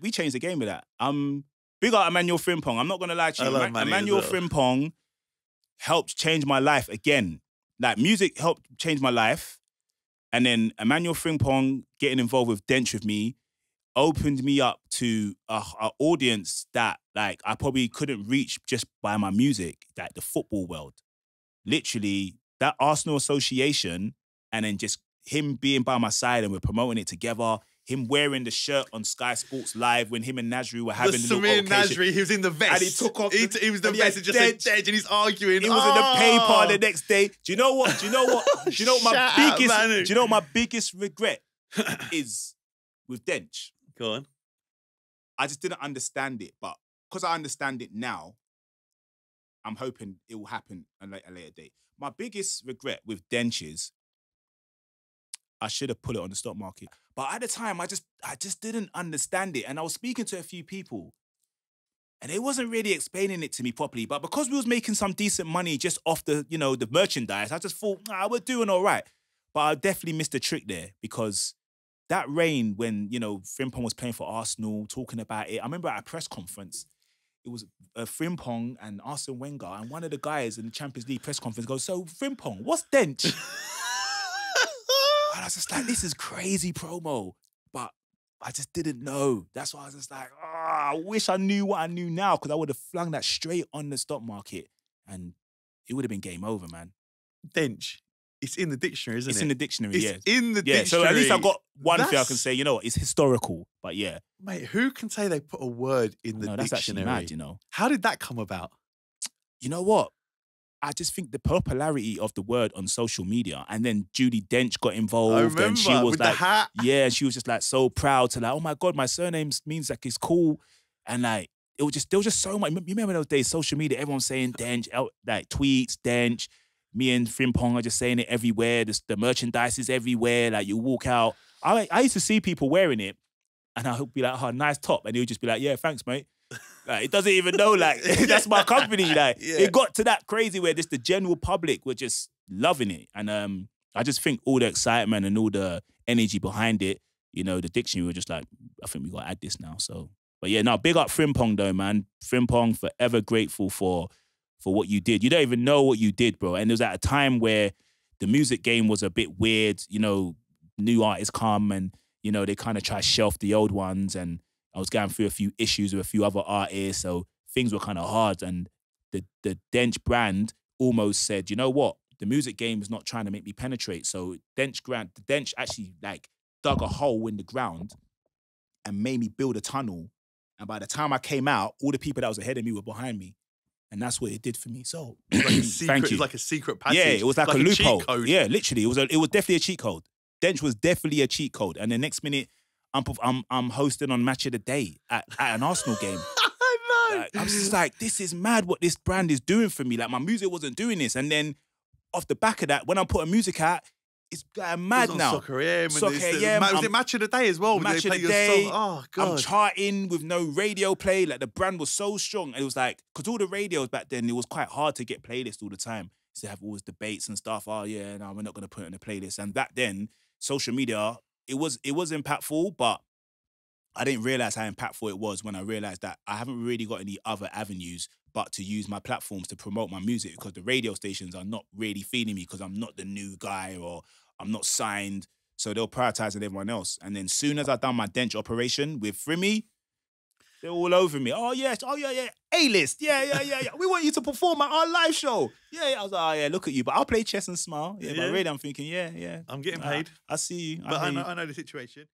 we changed the game with that. Um, big up Emmanuel Frimpong. I'm not gonna lie to you. love Eman- Manny Emmanuel well. Frimpong helped change my life again. Like music helped change my life, and then Emmanuel Frimpong getting involved with Dench with me opened me up to a, a audience that like I probably couldn't reach just by my music. Like the football world, literally that Arsenal association, and then just him being by my side and we're promoting it together. Him wearing the shirt on Sky Sports Live when him and Nasri were having the the little. Nasri, he was in the vest. And he took off He, the- he was the and he had vest and just said Dench. Dench, and he's arguing. He was in Oh! the ah! paper the next day. Do you know what? Do you know what? Do you know what my out, biggest? Do you know my biggest regret is with Dench? Go on. I just didn't understand it, but because I understand it now, I'm hoping it will happen at a later, later date. My biggest regret with Dench is I should have put it on the stock market, but at the time I just I just didn't understand it, and I was speaking to a few people, and they wasn't really explaining it to me properly. But because we was making some decent money just off the you know the merchandise, I just thought nah, we're doing all right. But I definitely missed a trick there because that reign when you know Frimpong was playing for Arsenal, talking about it. I remember at a press conference, it was uh, Frimpong and Arsene Wenger, and one of the guys in the Champions League press conference goes, "So Frimpong, what's Dench?" and I was just like, "This is crazy promo," but I just didn't know. That's why I was just like, "Ah, I wish I knew what I knew now because I would have flung that straight on the stock market, and it would have been game over, man." Dench. It's in the dictionary, isn't it's it? It's in the dictionary, It's yeah. in the Yeah, dictionary. so at least I've got one thing I can say. You know, what, it's historical, but yeah, Mate, who can say they put a word in the no, that's actually dictionary? mad. You know, How did that come about? you know what? I just think the popularity of the word on social media, and then Judi Dench got involved, remember and she was like, yeah, she was just like so proud to like, oh my god, my surname means like it's cool, and like it was just there was just so much. You remember those days, social media, everyone saying Dench, like tweets, Dench. Me and Frimpong are just saying it everywhere. The, the merchandise is everywhere. Like you walk out, I I used to see people wearing it, and I would be like, oh, nice top, and he would just be like, yeah, thanks, mate. Like, it doesn't even know, like that's my company. Like Yeah. it got to that crazy where just the general public were just loving it, and um, I just think all the excitement and all the energy behind it, you know, the dictionary were just like, I think we got to add this now. So, but yeah, now big up Frimpong though, man. Frimpong forever grateful for for what you did. You don't even know what you did, bro. And it was at a time where the music game was a bit weird. You know, new artists come and you know they kind of try to shelf the old ones, and I was going through a few issues with a few other artists, so things were kind of hard. And the the Dench brand almost said, you know what, the music game is not trying to make me penetrate. So Dench grant, the Dench actually like dug a hole in the ground and made me build a tunnel. And by the time I came out, all the people that was ahead of me were behind me. And that's what it did for me. So like secret, thank you. like a secret passage. Yeah, it was like, a cheat loophole. code. Yeah, literally, it was a, it was definitely a cheat code. Dench was definitely a cheat code. And the next minute, I'm I'm I'm hosting on Match of the Day at, at an Arsenal game. I know. Like, I'm just like, this is mad what this brand is doing for me. Like my music wasn't doing this, and then off the back of that, when I'm putting music out, it's like mad now. Soccer AM. Soccer AM, Was I'm- it Match of the Day as well? Match of the Day? Oh, I'm charting with no radio play. Like the brand was so strong. And it was like, because all the radios back then, it was quite hard to get playlists all the time. So have all these debates and stuff. Oh yeah, no, we're not gonna put it in the playlist. And back then, social media, it was it was impactful, but I didn't realize how impactful it was when I realized that I haven't really got any other avenues but to use my platforms to promote my music because the radio stations are not really feeding me because I'm not the new guy or I'm not signed. So they're prioritizing everyone else. And then soon as I done my dench operation with Frimmy, they're all over me. Oh yes, oh yeah, yeah. A-list. Yeah, yeah, yeah, yeah. We want you to perform at our live show. Yeah, yeah. I was like, oh yeah, look at you. But I'll play chess and smile. Yeah, Yeah. but really I'm thinking, yeah, yeah. I'm getting paid. I, see you. But I hear know, you. I know the situation.